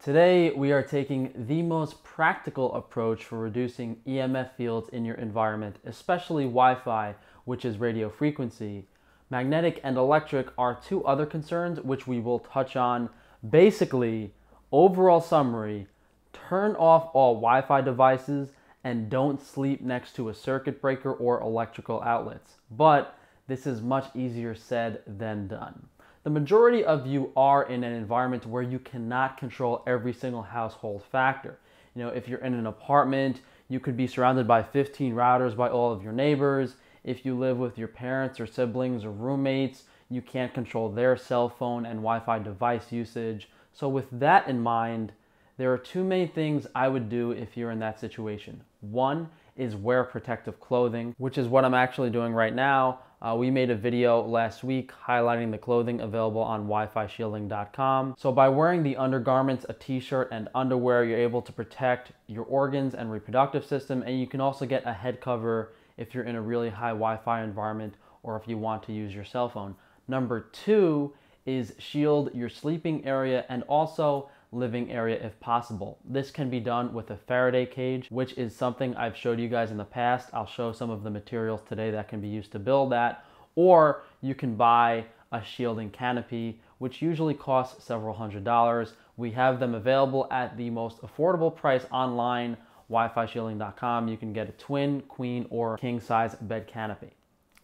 Today, we are taking the most practical approach for reducing EMF fields in your environment, especially Wi Fi, which is radio frequency. Magnetic and electric are two other concerns which we will touch on. Basically, overall summary turn off all Wi Fi devices and don't sleep next to a circuit breaker or electrical outlets. But this is much easier said than done. The majority of you are in an environment where you cannot control every single household factor. You know, if you're in an apartment, you could be surrounded by 15 routers by all of your neighbors. If you live with your parents or siblings or roommates, you can't control their cell phone and Wi Fi device usage. So, with that in mind, there are two main things I would do if you're in that situation. One is wear protective clothing, which is what I'm actually doing right now. Uh, we made a video last week highlighting the clothing available on WiFiShielding.com. So by wearing the undergarments, a t-shirt, and underwear, you're able to protect your organs and reproductive system, and you can also get a head cover if you're in a really high Wi-Fi environment or if you want to use your cell phone. Number two is shield your sleeping area and also living area if possible. This can be done with a Faraday cage, which is something I've showed you guys in the past. I'll show some of the materials today that can be used to build that. Or you can buy a shielding canopy, which usually costs several hundred dollars. We have them available at the most affordable price online, WiFiShielding.com. You can get a twin, queen, or king size bed canopy.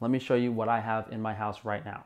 Let me show you what I have in my house right now.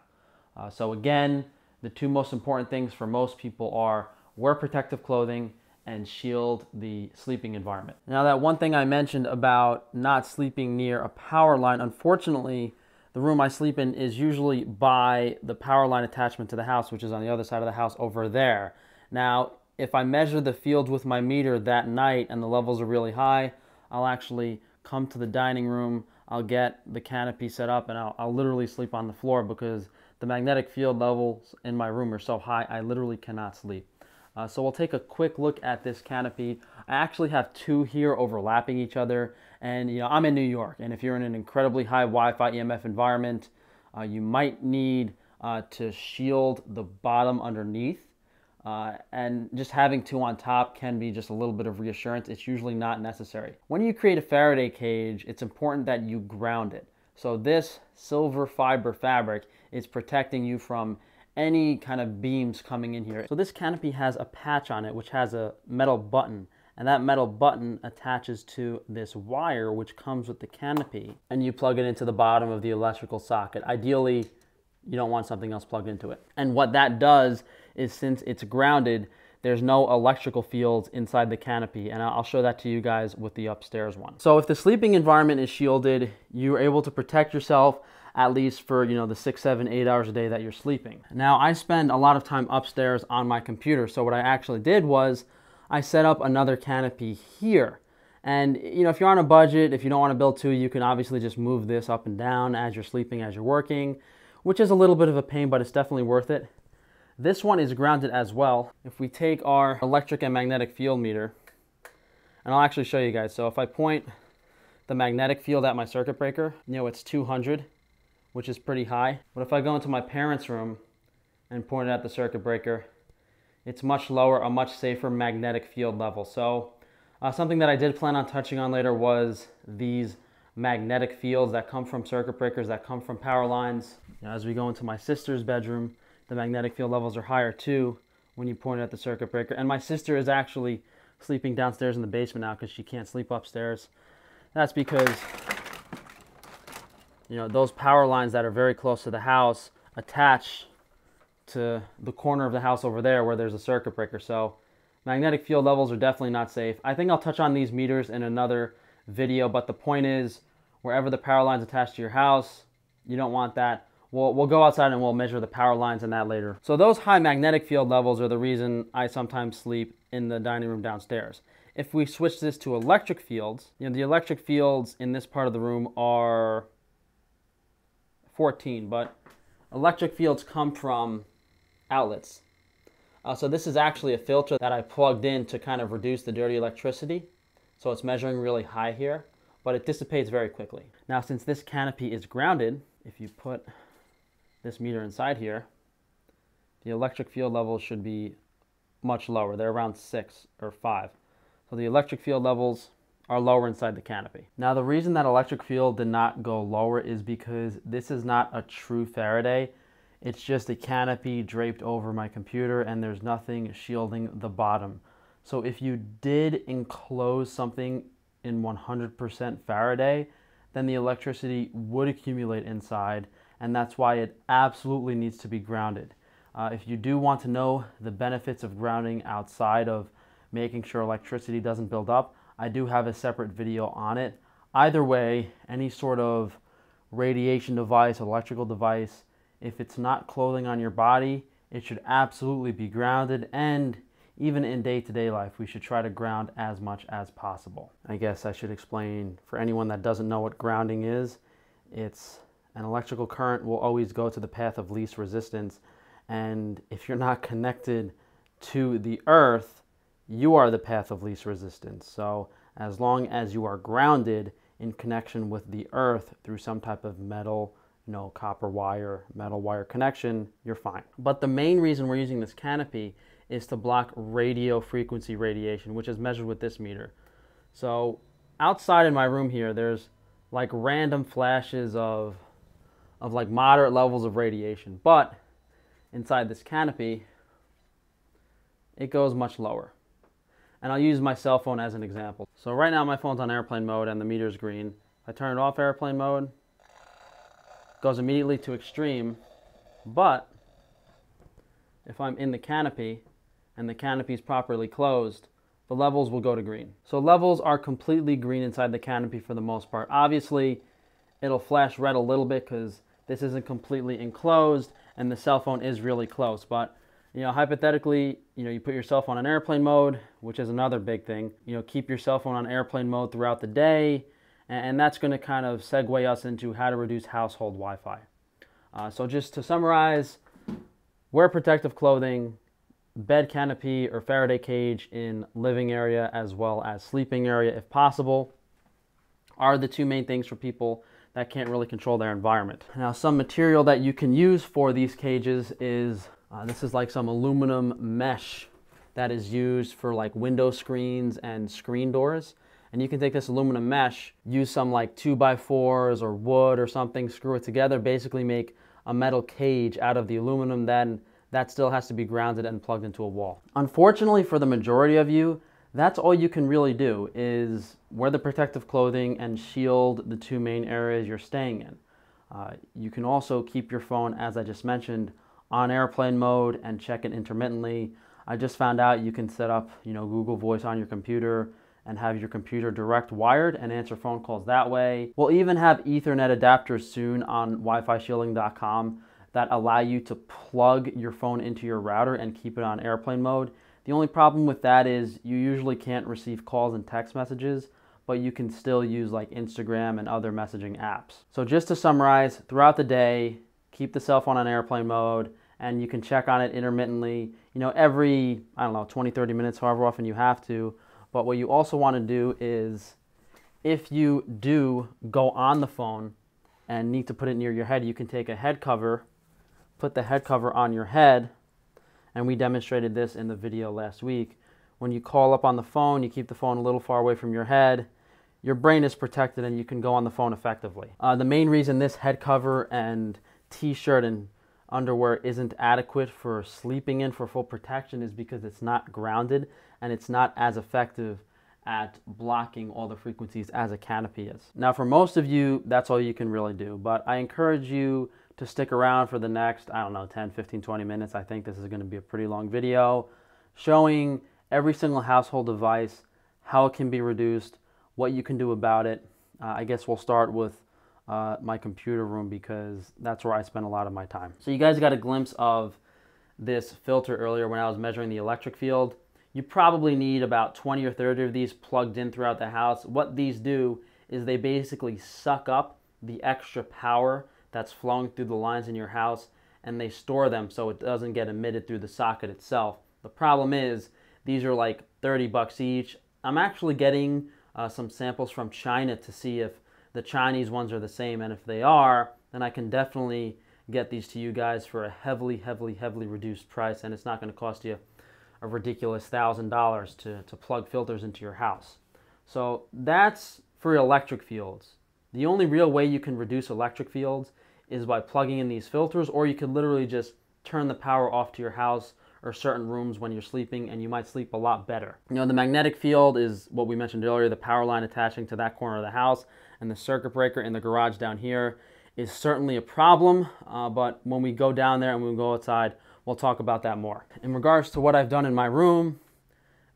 Uh, so again, the two most important things for most people are wear protective clothing, and shield the sleeping environment. Now, that one thing I mentioned about not sleeping near a power line, unfortunately, the room I sleep in is usually by the power line attachment to the house, which is on the other side of the house over there. Now, if I measure the fields with my meter that night and the levels are really high, I'll actually come to the dining room, I'll get the canopy set up, and I'll, I'll literally sleep on the floor because the magnetic field levels in my room are so high, I literally cannot sleep. Uh, so we'll take a quick look at this canopy. I actually have two here overlapping each other. And you know, I'm in New York, and if you're in an incredibly high Wi-Fi EMF environment, uh, you might need uh, to shield the bottom underneath. Uh, and just having two on top can be just a little bit of reassurance. It's usually not necessary. When you create a Faraday cage, it's important that you ground it. So this silver fiber fabric is protecting you from any kind of beams coming in here. So this canopy has a patch on it which has a metal button and that metal button attaches to this wire which comes with the canopy and you plug it into the bottom of the electrical socket. Ideally, you don't want something else plugged into it. And what that does is since it's grounded, there's no electrical fields inside the canopy and I'll show that to you guys with the upstairs one. So if the sleeping environment is shielded, you're able to protect yourself at least for you know the six, seven, eight hours a day that you're sleeping. Now I spend a lot of time upstairs on my computer, so what I actually did was I set up another canopy here. And you know, if you're on a budget, if you don't want to build two, you can obviously just move this up and down as you're sleeping, as you're working, which is a little bit of a pain, but it's definitely worth it. This one is grounded as well. If we take our electric and magnetic field meter, and I'll actually show you guys. So if I point the magnetic field at my circuit breaker, you know, it's 200 which is pretty high. But if I go into my parents' room and point it at the circuit breaker, it's much lower, a much safer magnetic field level. So uh, something that I did plan on touching on later was these magnetic fields that come from circuit breakers, that come from power lines. Now, as we go into my sister's bedroom, the magnetic field levels are higher too when you point it at the circuit breaker. And my sister is actually sleeping downstairs in the basement now because she can't sleep upstairs. That's because you know, those power lines that are very close to the house attach to the corner of the house over there where there's a circuit breaker. So magnetic field levels are definitely not safe. I think I'll touch on these meters in another video, but the point is wherever the power lines attach to your house, you don't want that. We'll, we'll go outside and we'll measure the power lines and that later. So those high magnetic field levels are the reason I sometimes sleep in the dining room downstairs. If we switch this to electric fields, you know, the electric fields in this part of the room are 14, but electric fields come from outlets. Uh, so this is actually a filter that I plugged in to kind of reduce the dirty electricity. So it's measuring really high here, but it dissipates very quickly. Now since this canopy is grounded, if you put this meter inside here, the electric field levels should be much lower. They're around six or five. So the electric field levels are lower inside the canopy. Now the reason that electric field did not go lower is because this is not a true Faraday. It's just a canopy draped over my computer and there's nothing shielding the bottom. So if you did enclose something in 100% Faraday, then the electricity would accumulate inside and that's why it absolutely needs to be grounded. Uh, if you do want to know the benefits of grounding outside of making sure electricity doesn't build up, I do have a separate video on it. Either way, any sort of radiation device, electrical device, if it's not clothing on your body, it should absolutely be grounded and even in day-to-day life, we should try to ground as much as possible. I guess I should explain for anyone that doesn't know what grounding is, it's an electrical current will always go to the path of least resistance and if you're not connected to the earth, you are the path of least resistance. So as long as you are grounded in connection with the earth through some type of metal, you know, copper wire, metal wire connection, you're fine. But the main reason we're using this canopy is to block radio frequency radiation, which is measured with this meter. So outside in my room here, there's like random flashes of, of like moderate levels of radiation. But inside this canopy, it goes much lower. And I'll use my cell phone as an example. So right now my phone's on airplane mode and the meter's green. I turn it off airplane mode, goes immediately to extreme. But if I'm in the canopy and the canopy is properly closed, the levels will go to green. So levels are completely green inside the canopy for the most part. Obviously, it'll flash red a little bit because this isn't completely enclosed and the cell phone is really close. But you know, hypothetically, you know, you put your cell phone on airplane mode, which is another big thing. You know, keep your cell phone on airplane mode throughout the day, and that's going to kind of segue us into how to reduce household Wi-Fi. Uh, so just to summarize, wear protective clothing, bed canopy or Faraday cage in living area as well as sleeping area if possible are the two main things for people that can't really control their environment. Now, some material that you can use for these cages is uh, this is like some aluminum mesh that is used for like window screens and screen doors. And you can take this aluminum mesh, use some like two by fours or wood or something, screw it together, basically make a metal cage out of the aluminum, then that still has to be grounded and plugged into a wall. Unfortunately for the majority of you, that's all you can really do is wear the protective clothing and shield the two main areas you're staying in. Uh, you can also keep your phone, as I just mentioned, on airplane mode and check it intermittently. I just found out you can set up, you know, Google Voice on your computer and have your computer direct wired and answer phone calls that way. We'll even have Ethernet adapters soon on WiFiShielding.com that allow you to plug your phone into your router and keep it on airplane mode. The only problem with that is you usually can't receive calls and text messages, but you can still use like Instagram and other messaging apps. So just to summarize, throughout the day, keep the cell phone on airplane mode, and you can check on it intermittently, you know, every, I don't know, 20, 30 minutes, however often you have to. But what you also want to do is if you do go on the phone and need to put it near your head, you can take a head cover, put the head cover on your head, and we demonstrated this in the video last week. When you call up on the phone, you keep the phone a little far away from your head. Your brain is protected and you can go on the phone effectively. Uh, the main reason this head cover and t-shirt and underwear isn't adequate for sleeping in for full protection is because it's not grounded and it's not as effective at blocking all the frequencies as a canopy is. Now for most of you, that's all you can really do, but I encourage you to stick around for the next, I don't know, 10, 15, 20 minutes. I think this is going to be a pretty long video showing every single household device, how it can be reduced, what you can do about it. Uh, I guess we'll start with uh, my computer room because that's where I spend a lot of my time. So you guys got a glimpse of this filter earlier when I was measuring the electric field. You probably need about 20 or 30 of these plugged in throughout the house. What these do is they basically suck up the extra power that's flowing through the lines in your house and they store them so it doesn't get emitted through the socket itself. The problem is these are like 30 bucks each. I'm actually getting uh, some samples from China to see if the Chinese ones are the same and if they are, then I can definitely get these to you guys for a heavily, heavily, heavily reduced price and it's not going to cost you a ridiculous thousand dollars to to plug filters into your house. So that's for electric fields. The only real way you can reduce electric fields is by plugging in these filters, or you could literally just turn the power off to your house or certain rooms when you're sleeping and you might sleep a lot better. You know, the magnetic field is what we mentioned earlier, the power line attaching to that corner of the house and the circuit breaker in the garage down here is certainly a problem, uh, but when we go down there and we go outside, we'll talk about that more. In regards to what I've done in my room,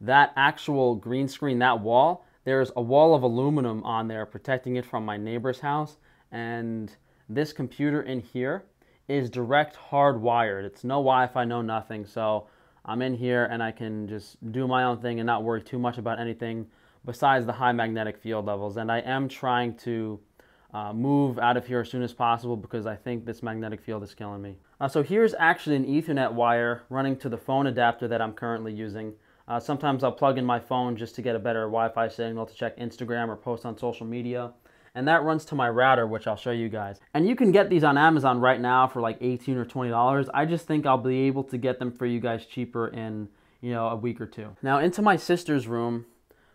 that actual green screen, that wall, there's a wall of aluminum on there protecting it from my neighbor's house and this computer in here is direct hardwired. It's no Wi-Fi, no nothing. So I'm in here and I can just do my own thing and not worry too much about anything besides the high magnetic field levels. And I am trying to uh, move out of here as soon as possible because I think this magnetic field is killing me. Uh, so here's actually an Ethernet wire running to the phone adapter that I'm currently using. Uh, sometimes I'll plug in my phone just to get a better Wi-Fi signal to check Instagram or post on social media and that runs to my router, which I'll show you guys. And you can get these on Amazon right now for like 18 or $20. I just think I'll be able to get them for you guys cheaper in, you know, a week or two. Now into my sister's room,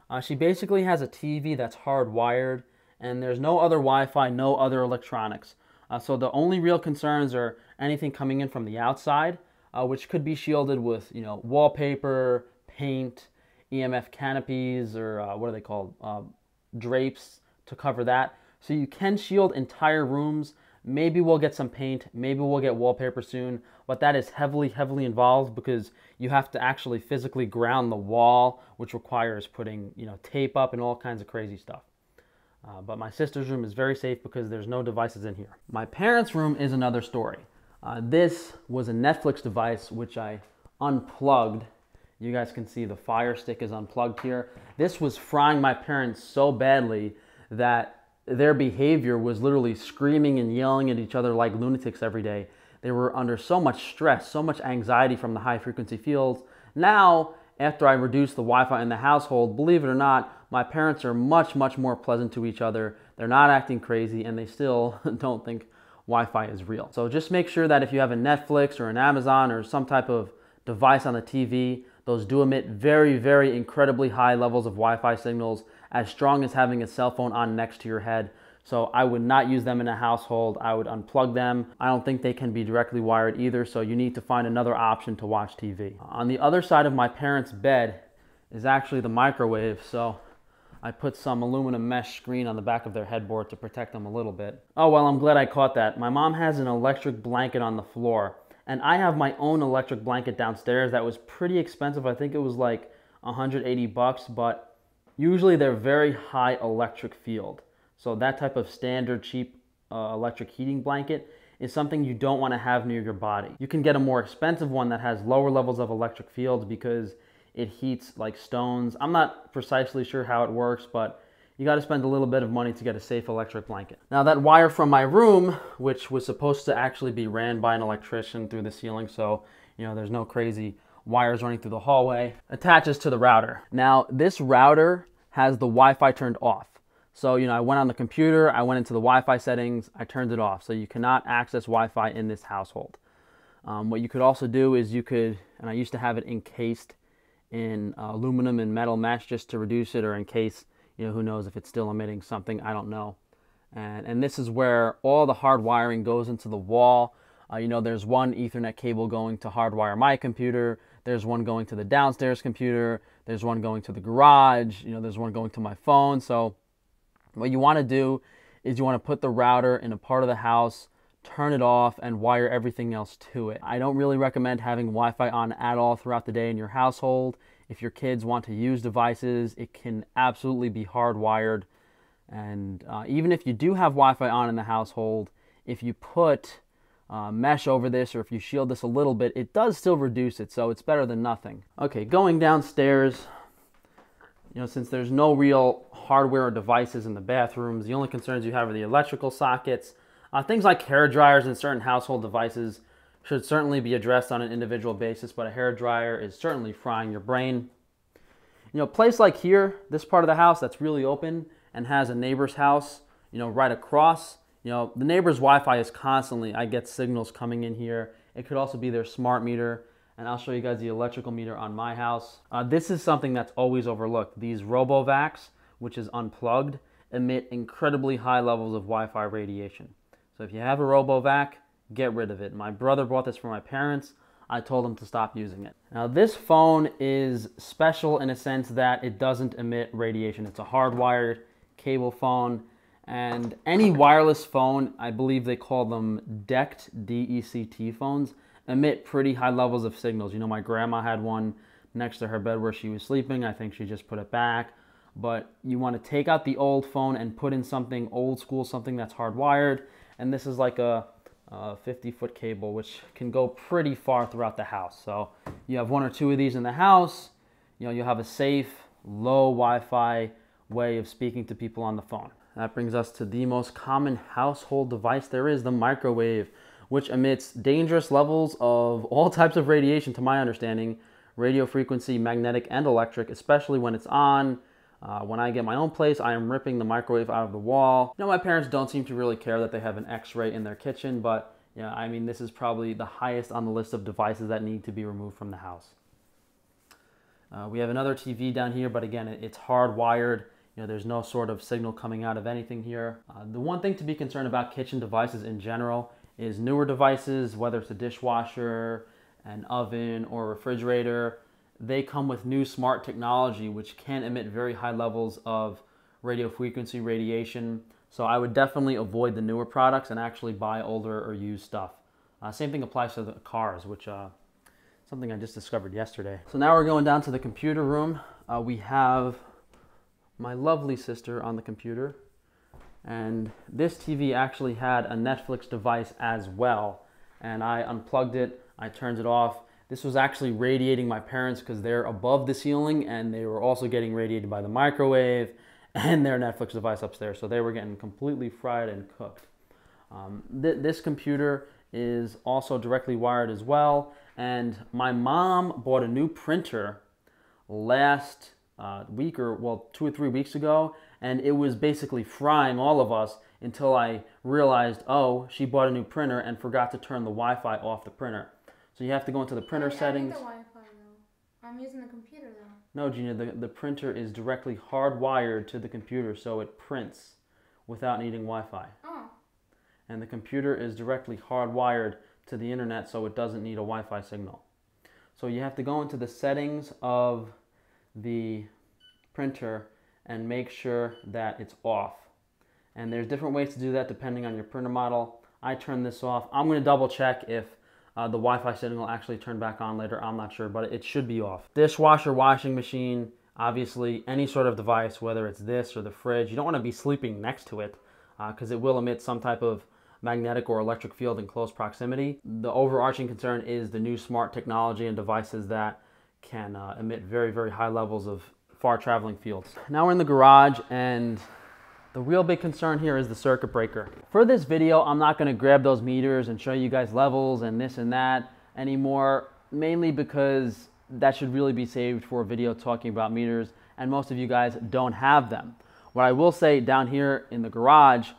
uh, she basically has a TV that's hardwired and there's no other Wi-Fi, no other electronics. Uh, so the only real concerns are anything coming in from the outside, uh, which could be shielded with, you know, wallpaper, paint, EMF canopies, or uh, what are they called? Uh, drapes, to cover that. So you can shield entire rooms. Maybe we'll get some paint, maybe we'll get wallpaper soon, but that is heavily, heavily involved because you have to actually physically ground the wall, which requires putting, you know, tape up and all kinds of crazy stuff. Uh, but my sister's room is very safe because there's no devices in here. My parents' room is another story. Uh, this was a Netflix device which I unplugged. You guys can see the fire stick is unplugged here. This was frying my parents so badly that their behavior was literally screaming and yelling at each other like lunatics every day. They were under so much stress, so much anxiety from the high frequency fields. Now, after I reduced the Wi Fi in the household, believe it or not, my parents are much, much more pleasant to each other. They're not acting crazy and they still don't think Wi Fi is real. So just make sure that if you have a Netflix or an Amazon or some type of device on the TV, those do emit very, very incredibly high levels of Wi Fi signals as strong as having a cell phone on next to your head. So I would not use them in a household. I would unplug them. I don't think they can be directly wired either, so you need to find another option to watch TV. On the other side of my parents' bed is actually the microwave, so I put some aluminum mesh screen on the back of their headboard to protect them a little bit. Oh, well, I'm glad I caught that. My mom has an electric blanket on the floor, and I have my own electric blanket downstairs that was pretty expensive. I think it was like 180 bucks, but Usually they're very high electric field. So that type of standard cheap uh, electric heating blanket is something you don't want to have near your body. You can get a more expensive one that has lower levels of electric fields because it heats like stones. I'm not precisely sure how it works, but you got to spend a little bit of money to get a safe electric blanket. Now that wire from my room, which was supposed to actually be ran by an electrician through the ceiling, so you know there's no crazy wires running through the hallway, attaches to the router. Now, this router has the Wi-Fi turned off. So, you know, I went on the computer, I went into the Wi-Fi settings, I turned it off. So you cannot access Wi-Fi in this household. Um, what you could also do is you could, and I used to have it encased in uh, aluminum and metal mesh just to reduce it or in case, you know, who knows if it's still emitting something, I don't know. And, and this is where all the hard wiring goes into the wall. Uh, you know, there's one Ethernet cable going to hardwire my computer. There's one going to the downstairs computer. There's one going to the garage. You know, there's one going to my phone. So what you want to do is you want to put the router in a part of the house, turn it off, and wire everything else to it. I don't really recommend having Wi-Fi on at all throughout the day in your household. If your kids want to use devices, it can absolutely be hardwired. And uh, even if you do have Wi-Fi on in the household, if you put uh, mesh over this or if you shield this a little bit, it does still reduce it, so it's better than nothing. Okay, going downstairs, you know, since there's no real hardware or devices in the bathrooms, the only concerns you have are the electrical sockets. Uh, things like hair dryers and certain household devices should certainly be addressed on an individual basis, but a hair dryer is certainly frying your brain. You know, a place like here, this part of the house that's really open and has a neighbor's house, you know, right across, you know, the neighbor's Wi-Fi is constantly, I get signals coming in here. It could also be their smart meter. and I'll show you guys the electrical meter on my house. Uh, this is something that's always overlooked. These RoboVacs, which is unplugged, emit incredibly high levels of Wi-Fi radiation. So if you have a RoboVac, get rid of it. My brother bought this for my parents. I told him to stop using it. Now this phone is special in a sense that it doesn't emit radiation. It's a hardwired cable phone and any wireless phone, I believe they call them DECT, D-E-C-T phones, emit pretty high levels of signals. You know, my grandma had one next to her bed where she was sleeping. I think she just put it back. But you want to take out the old phone and put in something old school, something that's hardwired. And this is like a, a 50 foot cable, which can go pretty far throughout the house. So you have one or two of these in the house. You know, you have a safe, low Wi-Fi way of speaking to people on the phone. That brings us to the most common household device there is, the microwave which emits dangerous levels of all types of radiation, to my understanding radio frequency, magnetic, and electric, especially when it's on. Uh, when I get my own place, I am ripping the microwave out of the wall. You know, my parents don't seem to really care that they have an x ray in their kitchen, but yeah, I mean, this is probably the highest on the list of devices that need to be removed from the house. Uh, we have another TV down here, but again, it's hardwired. You know, there's no sort of signal coming out of anything here. Uh, the one thing to be concerned about kitchen devices in general is newer devices, whether it's a dishwasher, an oven, or refrigerator, they come with new smart technology which can emit very high levels of radio frequency radiation. So I would definitely avoid the newer products and actually buy older or used stuff. Uh, same thing applies to the cars, which uh, something I just discovered yesterday. So now we're going down to the computer room. Uh, we have my lovely sister on the computer and this TV actually had a Netflix device as well. And I unplugged it, I turned it off. This was actually radiating my parents because they're above the ceiling and they were also getting radiated by the microwave and their Netflix device upstairs. So they were getting completely fried and cooked. Um, th this computer is also directly wired as well. And my mom bought a new printer last uh, week or, well, two or three weeks ago and it was basically frying all of us until I realized, oh, she bought a new printer and forgot to turn the Wi-Fi off the printer. So you have to go into the printer Wait, settings. I need the Wi-Fi though. I'm using the computer though. No, Gina, the, the printer is directly hardwired to the computer, so it prints without needing Wi-Fi. Oh. And the computer is directly hardwired to the internet, so it doesn't need a Wi-Fi signal. So you have to go into the settings of the printer and make sure that it's off. And there's different ways to do that depending on your printer model. I turn this off. I'm going to double check if uh, the Wi-Fi signal actually turn back on later. I'm not sure, but it should be off. Dishwasher, washing machine, obviously any sort of device, whether it's this or the fridge, you don't want to be sleeping next to it because uh, it will emit some type of magnetic or electric field in close proximity. The overarching concern is the new smart technology and devices that can uh, emit very, very high levels of far traveling fields. Now we're in the garage and the real big concern here is the circuit breaker. For this video, I'm not gonna grab those meters and show you guys levels and this and that anymore, mainly because that should really be saved for a video talking about meters and most of you guys don't have them. What I will say down here in the garage,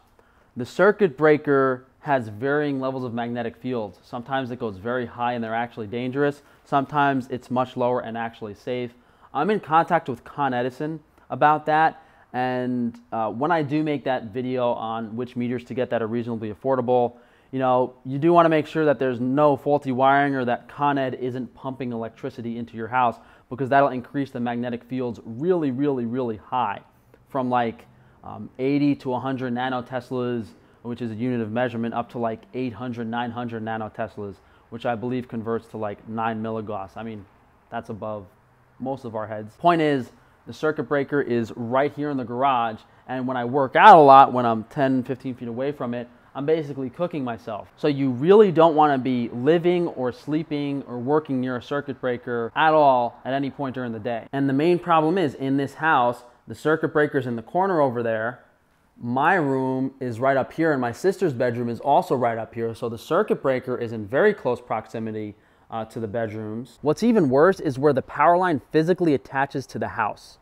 the circuit breaker has varying levels of magnetic fields. Sometimes it goes very high and they're actually dangerous. Sometimes it's much lower and actually safe. I'm in contact with Con Edison about that. And uh, when I do make that video on which meters to get that are reasonably affordable, you know, you do want to make sure that there's no faulty wiring or that Con Ed isn't pumping electricity into your house because that'll increase the magnetic fields really, really, really high from like um, 80 to 100 nanoteslas, which is a unit of measurement, up to like 800, 900 nanoteslas, which I believe converts to like 9 milligauss. I mean, that's above most of our heads. Point is, the circuit breaker is right here in the garage, and when I work out a lot, when I'm 10, 15 feet away from it, I'm basically cooking myself. So you really don't want to be living or sleeping or working near a circuit breaker at all at any point during the day. And the main problem is in this house, the circuit breaker's in the corner over there. My room is right up here and my sister's bedroom is also right up here. So the circuit breaker is in very close proximity uh, to the bedrooms. What's even worse is where the power line physically attaches to the house.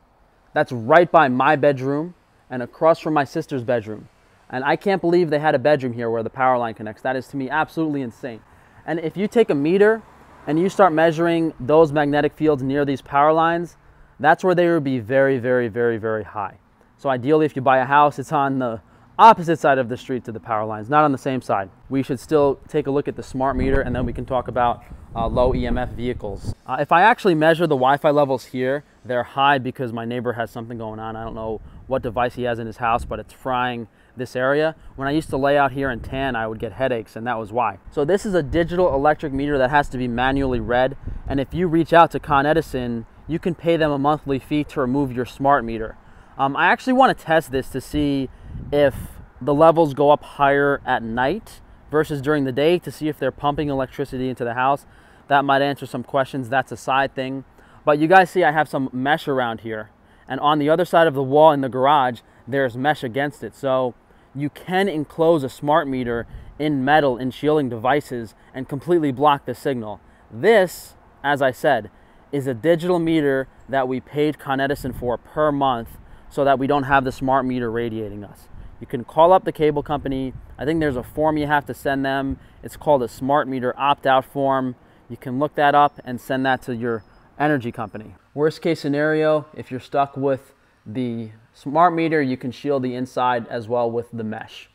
That's right by my bedroom and across from my sister's bedroom. And I can't believe they had a bedroom here where the power line connects. That is to me absolutely insane. And if you take a meter and you start measuring those magnetic fields near these power lines, that's where they would be very, very, very, very high. So ideally, if you buy a house, it's on the opposite side of the street to the power lines, not on the same side. We should still take a look at the smart meter and then we can talk about uh, low EMF vehicles. Uh, if I actually measure the Wi-Fi levels here, they're high because my neighbor has something going on. I don't know what device he has in his house, but it's frying this area. When I used to lay out here in tan, I would get headaches and that was why. So this is a digital electric meter that has to be manually read. And if you reach out to Con Edison, you can pay them a monthly fee to remove your smart meter. Um, I actually want to test this to see if the levels go up higher at night versus during the day to see if they're pumping electricity into the house. That might answer some questions. That's a side thing. But you guys see I have some mesh around here. And on the other side of the wall in the garage, there's mesh against it. So you can enclose a smart meter in metal in shielding devices and completely block the signal. This, as I said, is a digital meter that we paid Con Edison for per month so that we don't have the smart meter radiating us. You can call up the cable company. I think there's a form you have to send them. It's called a smart meter opt-out form. You can look that up and send that to your energy company. Worst case scenario, if you're stuck with the smart meter, you can shield the inside as well with the mesh.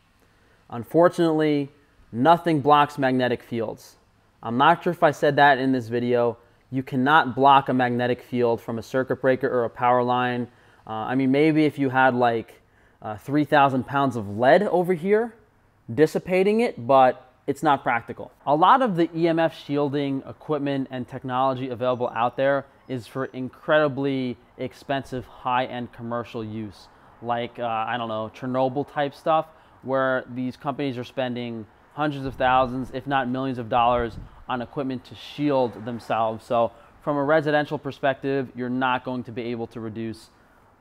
Unfortunately, nothing blocks magnetic fields. I'm not sure if I said that in this video. You cannot block a magnetic field from a circuit breaker or a power line uh, I mean, maybe if you had like uh, 3,000 pounds of lead over here, dissipating it, but it's not practical. A lot of the EMF shielding equipment and technology available out there is for incredibly expensive high-end commercial use, like, uh, I don't know, Chernobyl type stuff, where these companies are spending hundreds of thousands, if not millions of dollars on equipment to shield themselves. So from a residential perspective, you're not going to be able to reduce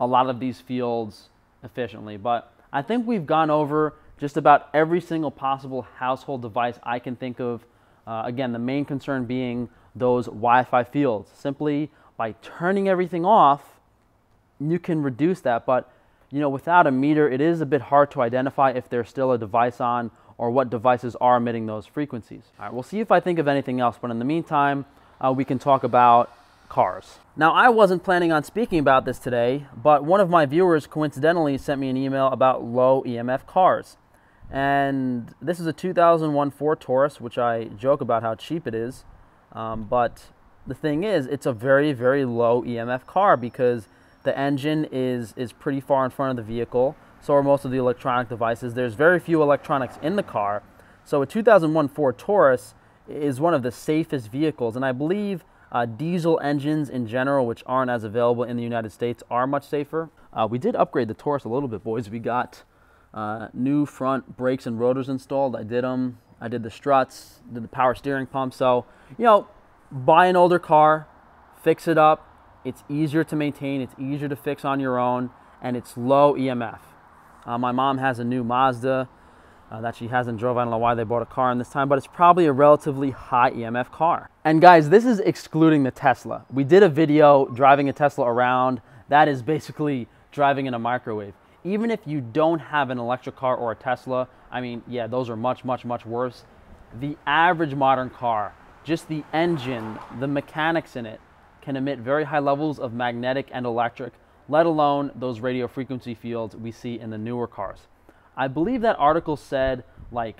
a lot of these fields efficiently. But I think we've gone over just about every single possible household device I can think of. Uh, again, the main concern being those Wi-Fi fields. Simply by turning everything off, you can reduce that. But you know, without a meter, it is a bit hard to identify if there's still a device on or what devices are emitting those frequencies. All right, we'll see if I think of anything else. But in the meantime, uh, we can talk about cars. Now, I wasn't planning on speaking about this today, but one of my viewers coincidentally sent me an email about low EMF cars. And this is a 2001 Ford Taurus, which I joke about how cheap it is. Um, but the thing is, it's a very, very low EMF car because the engine is, is pretty far in front of the vehicle. So are most of the electronic devices. There's very few electronics in the car. So a 2001 Ford Taurus is one of the safest vehicles. And I believe uh, diesel engines in general, which aren't as available in the United States, are much safer. Uh, we did upgrade the Taurus a little bit, boys. We got uh, new front brakes and rotors installed. I did them. I did the struts, did the power steering pump. So, you know, buy an older car, fix it up. It's easier to maintain. It's easier to fix on your own, and it's low EMF. Uh, my mom has a new Mazda uh, that she hasn't drove. I don't know why they bought a car in this time, but it's probably a relatively high EMF car. And guys, this is excluding the Tesla. We did a video driving a Tesla around. That is basically driving in a microwave. Even if you don't have an electric car or a Tesla, I mean, yeah, those are much, much, much worse. The average modern car, just the engine, the mechanics in it, can emit very high levels of magnetic and electric, let alone those radio frequency fields we see in the newer cars. I believe that article said like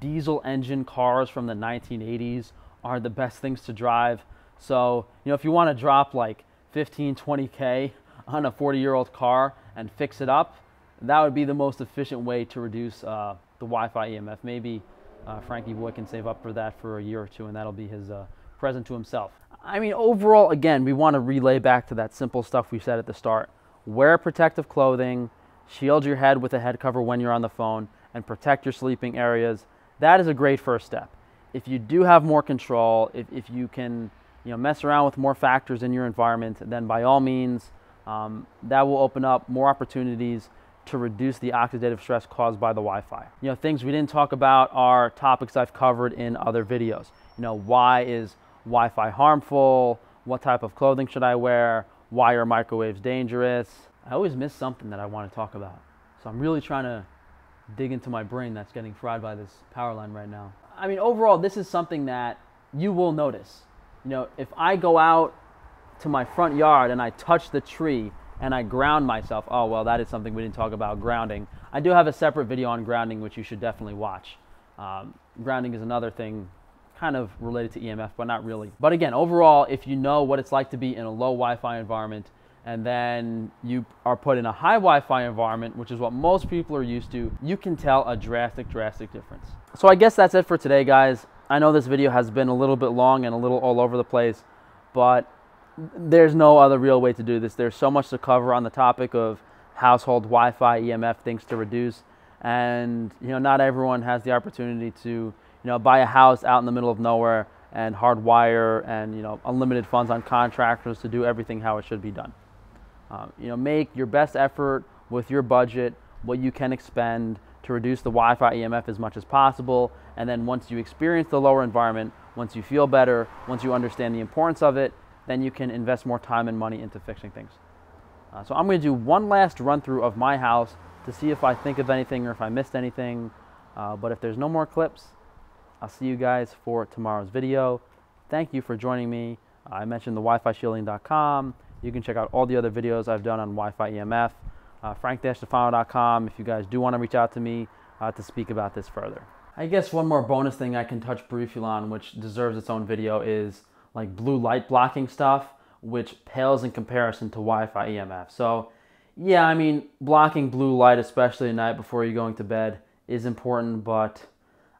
diesel engine cars from the 1980s are the best things to drive. So, you know, if you want to drop like 15, 20K on a 40 year old car and fix it up, that would be the most efficient way to reduce uh, the Wi Fi EMF. Maybe uh, Frankie Boy can save up for that for a year or two, and that'll be his uh, present to himself. I mean, overall, again, we want to relay back to that simple stuff we said at the start wear protective clothing shield your head with a head cover when you're on the phone, and protect your sleeping areas. That is a great first step. If you do have more control, if, if you can you know, mess around with more factors in your environment, then by all means, um, that will open up more opportunities to reduce the oxidative stress caused by the Wi-Fi. You know, things we didn't talk about are topics I've covered in other videos. You know, why is Wi-Fi harmful? What type of clothing should I wear? Why are microwaves dangerous? I always miss something that I want to talk about. So I'm really trying to dig into my brain that's getting fried by this power line right now. I mean, overall, this is something that you will notice. You know, if I go out to my front yard and I touch the tree and I ground myself, oh, well, that is something we didn't talk about grounding. I do have a separate video on grounding, which you should definitely watch. Um, grounding is another thing kind of related to EMF, but not really. But again, overall, if you know what it's like to be in a low Wi Fi environment, and then you are put in a high Wi-Fi environment, which is what most people are used to, you can tell a drastic, drastic difference. So I guess that's it for today, guys. I know this video has been a little bit long and a little all over the place, but there's no other real way to do this. There's so much to cover on the topic of household Wi-Fi, EMF, things to reduce, and you know, not everyone has the opportunity to, you know, buy a house out in the middle of nowhere and hardwire and you know unlimited funds on contractors to do everything how it should be done. Um, you know, make your best effort with your budget, what you can expend to reduce the Wi-Fi EMF as much as possible. And then once you experience the lower environment, once you feel better, once you understand the importance of it, then you can invest more time and money into fixing things. Uh, so I'm going to do one last run through of my house to see if I think of anything or if I missed anything. Uh, but if there's no more clips, I'll see you guys for tomorrow's video. Thank you for joining me. I mentioned the Wi-Fi shielding.com. You can check out all the other videos I've done on Wi-Fi EMF. Uh, frank-tufano.com if you guys do want to reach out to me uh, to speak about this further. I guess one more bonus thing I can touch briefly on, which deserves its own video, is like blue light blocking stuff, which pales in comparison to Wi-Fi EMF. So, yeah, I mean, blocking blue light, especially at night before you're going to bed, is important, but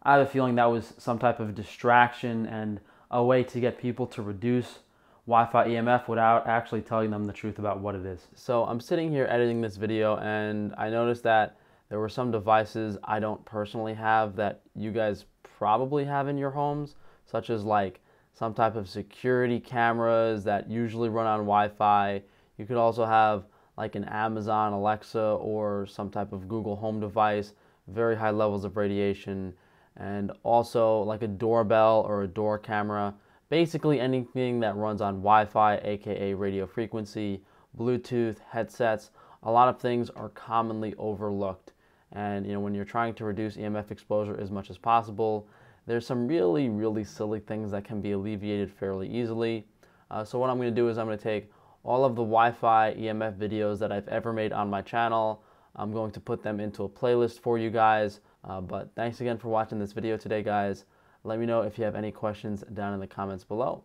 I have a feeling that was some type of distraction and a way to get people to reduce Wi-Fi EMF without actually telling them the truth about what it is. So I'm sitting here editing this video and I noticed that there were some devices I don't personally have that you guys probably have in your homes, such as like some type of security cameras that usually run on Wi-Fi. You could also have like an Amazon Alexa or some type of Google Home device, very high levels of radiation, and also like a doorbell or a door camera basically anything that runs on Wi-Fi, aka radio frequency, Bluetooth, headsets, a lot of things are commonly overlooked. And you know, when you're trying to reduce EMF exposure as much as possible, there's some really, really silly things that can be alleviated fairly easily. Uh, so what I'm going to do is I'm going to take all of the Wi-Fi EMF videos that I've ever made on my channel. I'm going to put them into a playlist for you guys. Uh, but thanks again for watching this video today, guys. Let me know if you have any questions down in the comments below,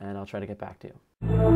and I'll try to get back to you.